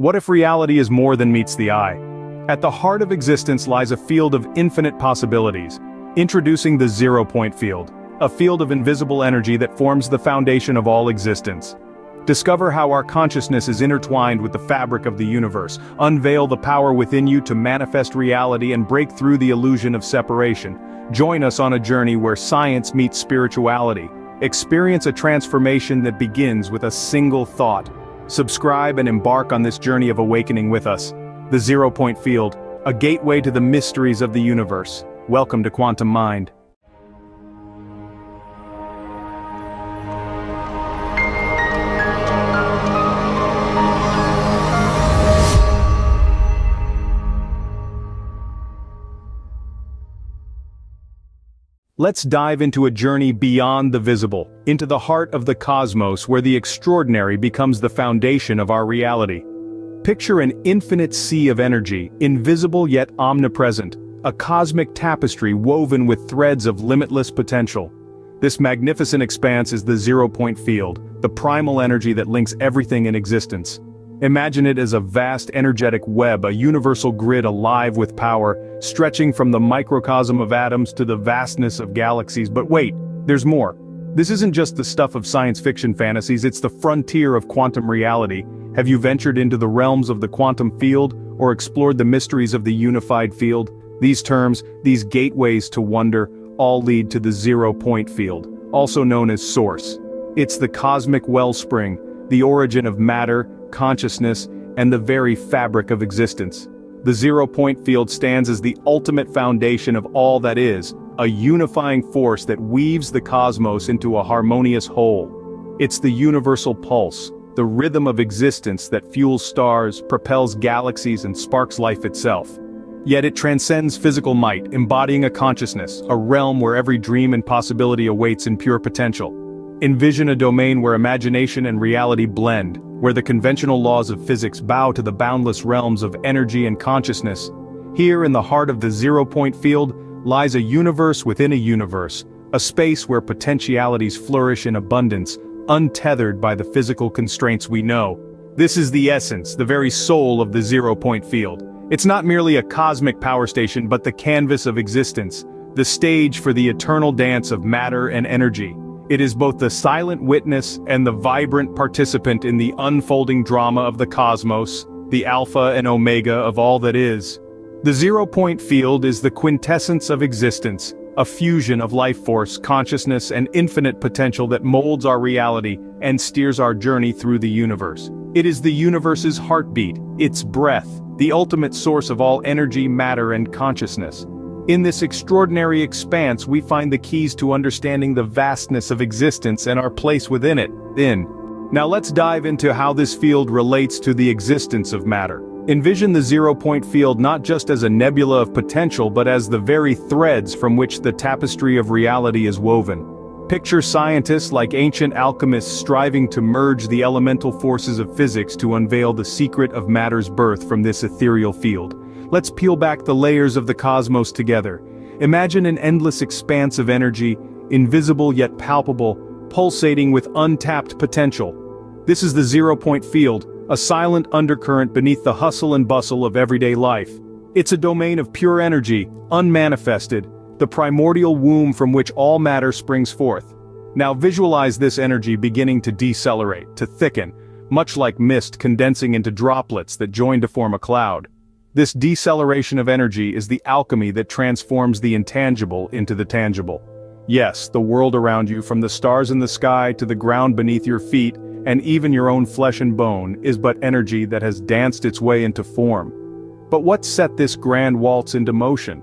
What if reality is more than meets the eye? At the heart of existence lies a field of infinite possibilities. Introducing the zero-point field, a field of invisible energy that forms the foundation of all existence. Discover how our consciousness is intertwined with the fabric of the universe, unveil the power within you to manifest reality and break through the illusion of separation. Join us on a journey where science meets spirituality. Experience a transformation that begins with a single thought. Subscribe and embark on this journey of awakening with us. The Zero Point Field, a gateway to the mysteries of the universe. Welcome to Quantum Mind. Let's dive into a journey beyond the visible, into the heart of the cosmos where the extraordinary becomes the foundation of our reality. Picture an infinite sea of energy, invisible yet omnipresent, a cosmic tapestry woven with threads of limitless potential. This magnificent expanse is the zero-point field, the primal energy that links everything in existence. Imagine it as a vast energetic web, a universal grid alive with power, stretching from the microcosm of atoms to the vastness of galaxies. But wait, there's more. This isn't just the stuff of science fiction fantasies, it's the frontier of quantum reality. Have you ventured into the realms of the quantum field, or explored the mysteries of the unified field? These terms, these gateways to wonder, all lead to the zero-point field, also known as source. It's the cosmic wellspring, the origin of matter, consciousness, and the very fabric of existence. The zero-point field stands as the ultimate foundation of all that is, a unifying force that weaves the cosmos into a harmonious whole. It's the universal pulse, the rhythm of existence that fuels stars, propels galaxies and sparks life itself. Yet it transcends physical might, embodying a consciousness, a realm where every dream and possibility awaits in pure potential. Envision a domain where imagination and reality blend, where the conventional laws of physics bow to the boundless realms of energy and consciousness. Here in the heart of the zero-point field, lies a universe within a universe, a space where potentialities flourish in abundance, untethered by the physical constraints we know. This is the essence, the very soul of the zero-point field. It's not merely a cosmic power station but the canvas of existence, the stage for the eternal dance of matter and energy. It is both the silent witness and the vibrant participant in the unfolding drama of the cosmos, the alpha and omega of all that is. The zero-point field is the quintessence of existence, a fusion of life force, consciousness and infinite potential that molds our reality and steers our journey through the universe. It is the universe's heartbeat, its breath, the ultimate source of all energy, matter and consciousness. In this extraordinary expanse we find the keys to understanding the vastness of existence and our place within it, in. Now let's dive into how this field relates to the existence of matter. Envision the zero-point field not just as a nebula of potential but as the very threads from which the tapestry of reality is woven. Picture scientists like ancient alchemists striving to merge the elemental forces of physics to unveil the secret of matter's birth from this ethereal field. Let's peel back the layers of the cosmos together. Imagine an endless expanse of energy, invisible yet palpable, pulsating with untapped potential. This is the zero-point field, a silent undercurrent beneath the hustle and bustle of everyday life. It's a domain of pure energy, unmanifested, the primordial womb from which all matter springs forth. Now visualize this energy beginning to decelerate, to thicken, much like mist condensing into droplets that join to form a cloud. This deceleration of energy is the alchemy that transforms the intangible into the tangible. Yes, the world around you from the stars in the sky to the ground beneath your feet, and even your own flesh and bone, is but energy that has danced its way into form. But what set this grand waltz into motion?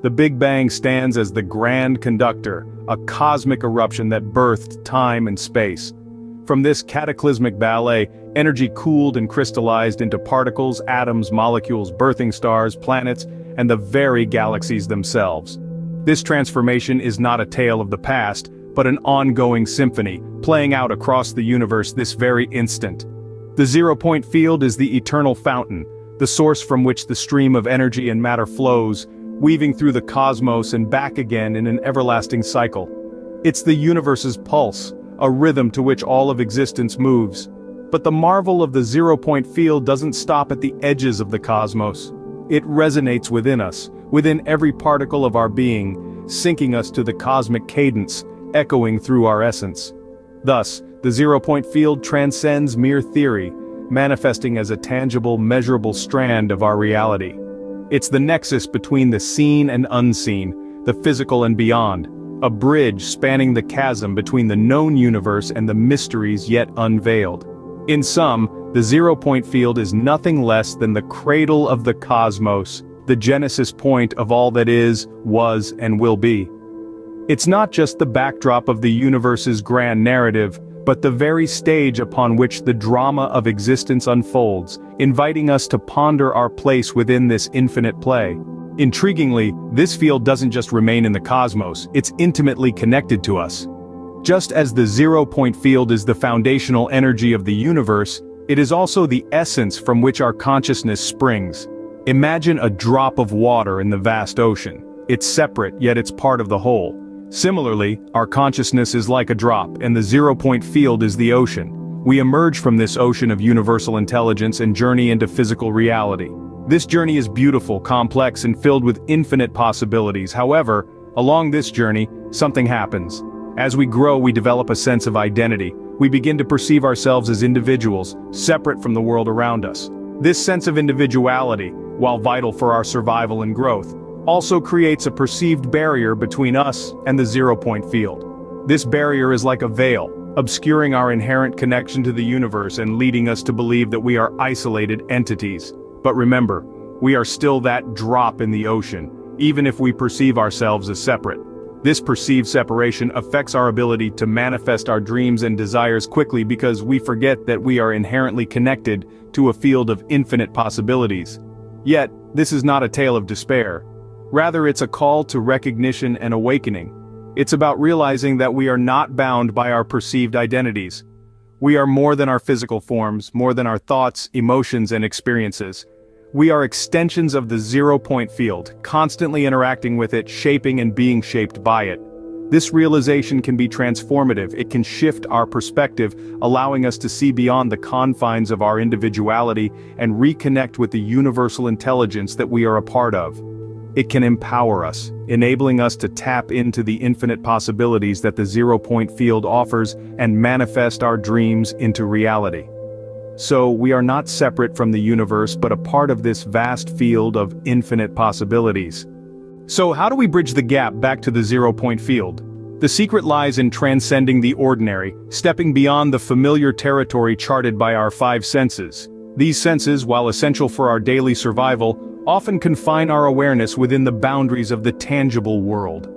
The Big Bang stands as the grand conductor, a cosmic eruption that birthed time and space. From this cataclysmic ballet, energy cooled and crystallized into particles, atoms, molecules, birthing stars, planets, and the very galaxies themselves. This transformation is not a tale of the past, but an ongoing symphony, playing out across the universe this very instant. The zero-point field is the eternal fountain, the source from which the stream of energy and matter flows, weaving through the cosmos and back again in an everlasting cycle. It's the universe's pulse, a rhythm to which all of existence moves. But the marvel of the zero-point field doesn't stop at the edges of the cosmos. It resonates within us, within every particle of our being, syncing us to the cosmic cadence, echoing through our essence. Thus, the zero-point field transcends mere theory, manifesting as a tangible, measurable strand of our reality. It's the nexus between the seen and unseen, the physical and beyond, a bridge spanning the chasm between the known universe and the mysteries yet unveiled. In sum, the zero-point field is nothing less than the cradle of the cosmos, the genesis point of all that is, was, and will be. It's not just the backdrop of the universe's grand narrative, but the very stage upon which the drama of existence unfolds, inviting us to ponder our place within this infinite play. Intriguingly, this field doesn't just remain in the cosmos, it's intimately connected to us. Just as the zero-point field is the foundational energy of the universe, it is also the essence from which our consciousness springs. Imagine a drop of water in the vast ocean. It's separate, yet it's part of the whole. Similarly, our consciousness is like a drop, and the zero-point field is the ocean. We emerge from this ocean of universal intelligence and journey into physical reality. This journey is beautiful, complex, and filled with infinite possibilities. However, along this journey, something happens. As we grow we develop a sense of identity. We begin to perceive ourselves as individuals, separate from the world around us. This sense of individuality, while vital for our survival and growth, also creates a perceived barrier between us and the zero-point field. This barrier is like a veil, obscuring our inherent connection to the universe and leading us to believe that we are isolated entities. But remember, we are still that drop in the ocean, even if we perceive ourselves as separate. This perceived separation affects our ability to manifest our dreams and desires quickly because we forget that we are inherently connected to a field of infinite possibilities. Yet, this is not a tale of despair. Rather it's a call to recognition and awakening. It's about realizing that we are not bound by our perceived identities. We are more than our physical forms, more than our thoughts, emotions, and experiences. We are extensions of the zero-point field, constantly interacting with it, shaping and being shaped by it. This realization can be transformative, it can shift our perspective, allowing us to see beyond the confines of our individuality and reconnect with the universal intelligence that we are a part of. It can empower us, enabling us to tap into the infinite possibilities that the zero-point field offers and manifest our dreams into reality. So we are not separate from the universe but a part of this vast field of infinite possibilities. So how do we bridge the gap back to the zero-point field? The secret lies in transcending the ordinary, stepping beyond the familiar territory charted by our five senses. These senses, while essential for our daily survival, often confine our awareness within the boundaries of the tangible world.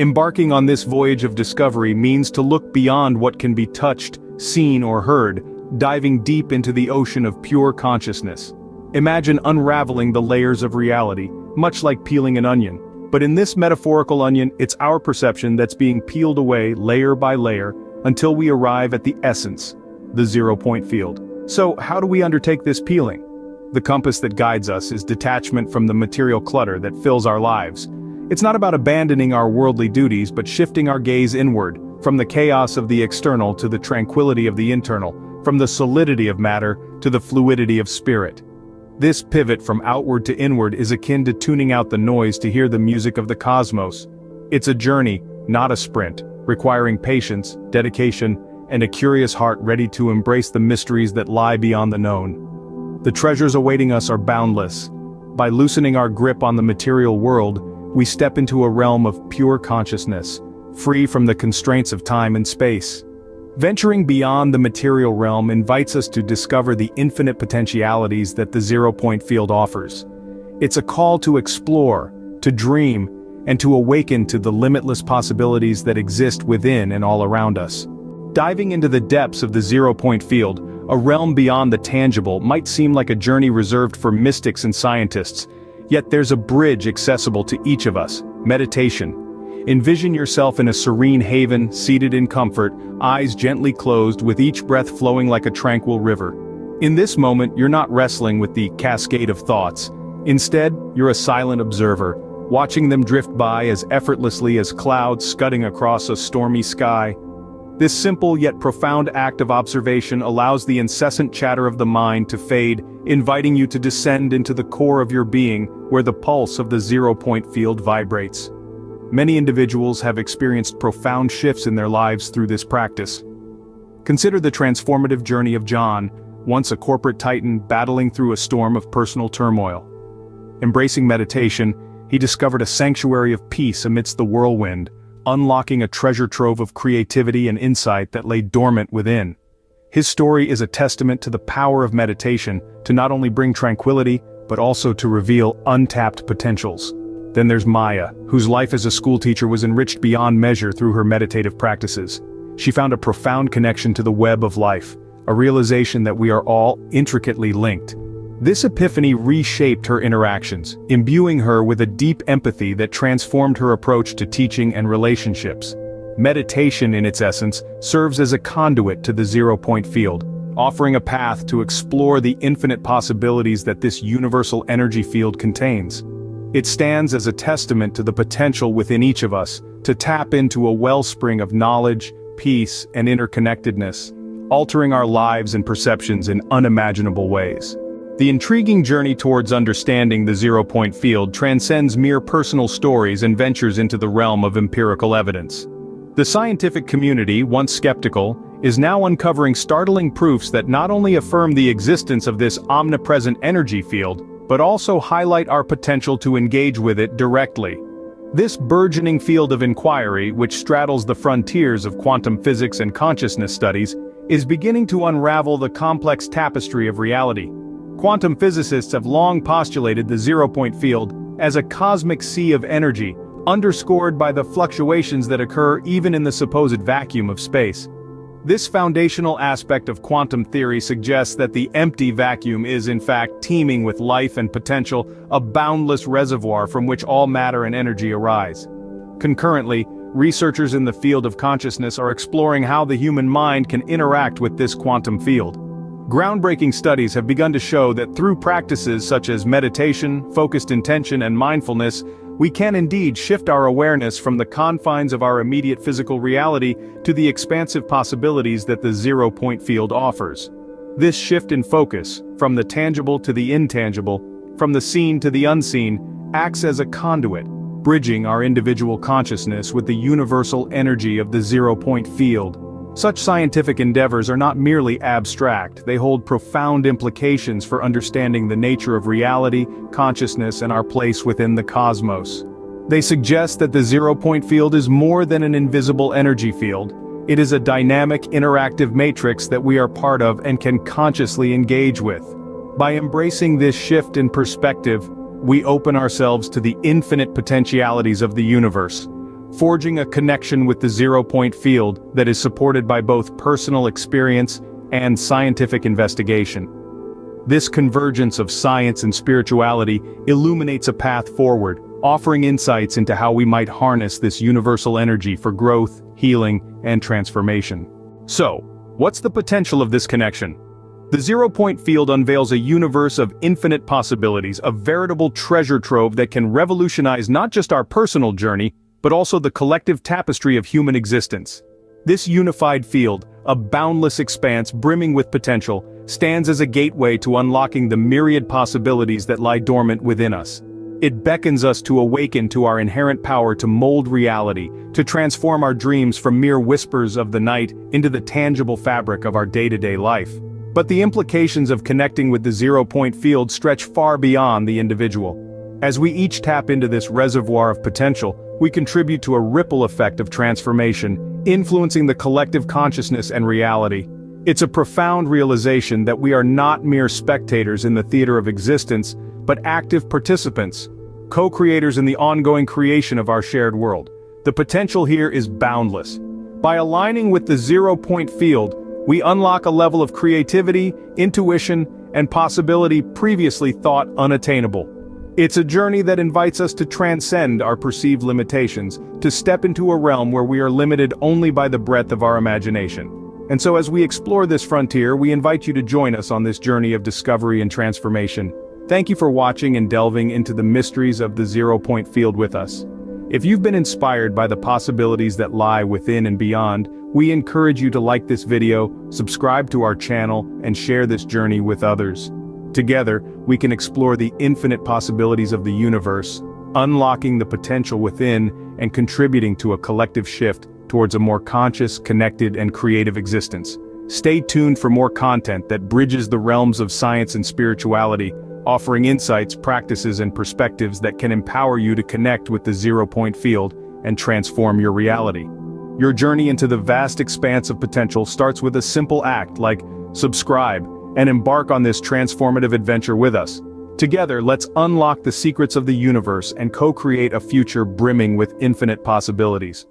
Embarking on this voyage of discovery means to look beyond what can be touched, seen or heard, diving deep into the ocean of pure consciousness. Imagine unraveling the layers of reality, much like peeling an onion. But in this metaphorical onion, it's our perception that's being peeled away layer by layer until we arrive at the essence, the zero-point field. So how do we undertake this peeling? The compass that guides us is detachment from the material clutter that fills our lives. It's not about abandoning our worldly duties but shifting our gaze inward, from the chaos of the external to the tranquility of the internal, from the solidity of matter to the fluidity of spirit. This pivot from outward to inward is akin to tuning out the noise to hear the music of the cosmos. It's a journey, not a sprint, requiring patience, dedication, and a curious heart ready to embrace the mysteries that lie beyond the known. The treasures awaiting us are boundless. By loosening our grip on the material world, we step into a realm of pure consciousness, free from the constraints of time and space. Venturing beyond the material realm invites us to discover the infinite potentialities that the zero-point field offers. It's a call to explore, to dream, and to awaken to the limitless possibilities that exist within and all around us. Diving into the depths of the zero-point field, a realm beyond the tangible might seem like a journey reserved for mystics and scientists, yet there's a bridge accessible to each of us, meditation, Envision yourself in a serene haven, seated in comfort, eyes gently closed with each breath flowing like a tranquil river. In this moment you're not wrestling with the cascade of thoughts. Instead, you're a silent observer, watching them drift by as effortlessly as clouds scudding across a stormy sky. This simple yet profound act of observation allows the incessant chatter of the mind to fade, inviting you to descend into the core of your being, where the pulse of the zero-point field vibrates. Many individuals have experienced profound shifts in their lives through this practice. Consider the transformative journey of John, once a corporate titan battling through a storm of personal turmoil. Embracing meditation, he discovered a sanctuary of peace amidst the whirlwind, unlocking a treasure trove of creativity and insight that lay dormant within. His story is a testament to the power of meditation to not only bring tranquility, but also to reveal untapped potentials. Then there's Maya, whose life as a schoolteacher was enriched beyond measure through her meditative practices. She found a profound connection to the web of life, a realization that we are all intricately linked. This epiphany reshaped her interactions, imbuing her with a deep empathy that transformed her approach to teaching and relationships. Meditation in its essence serves as a conduit to the zero-point field, offering a path to explore the infinite possibilities that this universal energy field contains. It stands as a testament to the potential within each of us to tap into a wellspring of knowledge, peace, and interconnectedness, altering our lives and perceptions in unimaginable ways. The intriguing journey towards understanding the zero-point field transcends mere personal stories and ventures into the realm of empirical evidence. The scientific community, once skeptical, is now uncovering startling proofs that not only affirm the existence of this omnipresent energy field, but also highlight our potential to engage with it directly. This burgeoning field of inquiry, which straddles the frontiers of quantum physics and consciousness studies, is beginning to unravel the complex tapestry of reality. Quantum physicists have long postulated the zero-point field as a cosmic sea of energy, underscored by the fluctuations that occur even in the supposed vacuum of space. This foundational aspect of quantum theory suggests that the empty vacuum is in fact teeming with life and potential, a boundless reservoir from which all matter and energy arise. Concurrently, researchers in the field of consciousness are exploring how the human mind can interact with this quantum field. Groundbreaking studies have begun to show that through practices such as meditation, focused intention and mindfulness, we can indeed shift our awareness from the confines of our immediate physical reality to the expansive possibilities that the zero-point field offers. This shift in focus, from the tangible to the intangible, from the seen to the unseen, acts as a conduit, bridging our individual consciousness with the universal energy of the zero-point field. Such scientific endeavors are not merely abstract, they hold profound implications for understanding the nature of reality, consciousness and our place within the cosmos. They suggest that the zero-point field is more than an invisible energy field, it is a dynamic interactive matrix that we are part of and can consciously engage with. By embracing this shift in perspective, we open ourselves to the infinite potentialities of the universe, forging a connection with the zero-point field that is supported by both personal experience and scientific investigation. This convergence of science and spirituality illuminates a path forward, offering insights into how we might harness this universal energy for growth, healing, and transformation. So, what's the potential of this connection? The zero-point field unveils a universe of infinite possibilities, a veritable treasure trove that can revolutionize not just our personal journey, but also the collective tapestry of human existence. This unified field, a boundless expanse brimming with potential, stands as a gateway to unlocking the myriad possibilities that lie dormant within us. It beckons us to awaken to our inherent power to mold reality, to transform our dreams from mere whispers of the night into the tangible fabric of our day-to-day -day life. But the implications of connecting with the zero-point field stretch far beyond the individual. As we each tap into this reservoir of potential, we contribute to a ripple effect of transformation, influencing the collective consciousness and reality. It's a profound realization that we are not mere spectators in the theater of existence, but active participants, co-creators in the ongoing creation of our shared world. The potential here is boundless. By aligning with the zero-point field, we unlock a level of creativity, intuition, and possibility previously thought unattainable. It's a journey that invites us to transcend our perceived limitations, to step into a realm where we are limited only by the breadth of our imagination. And so as we explore this frontier, we invite you to join us on this journey of discovery and transformation. Thank you for watching and delving into the mysteries of the zero-point field with us. If you've been inspired by the possibilities that lie within and beyond, we encourage you to like this video, subscribe to our channel, and share this journey with others. Together, we can explore the infinite possibilities of the universe, unlocking the potential within and contributing to a collective shift towards a more conscious, connected, and creative existence. Stay tuned for more content that bridges the realms of science and spirituality, offering insights, practices, and perspectives that can empower you to connect with the zero-point field and transform your reality. Your journey into the vast expanse of potential starts with a simple act like subscribe and embark on this transformative adventure with us. Together, let's unlock the secrets of the universe and co-create a future brimming with infinite possibilities.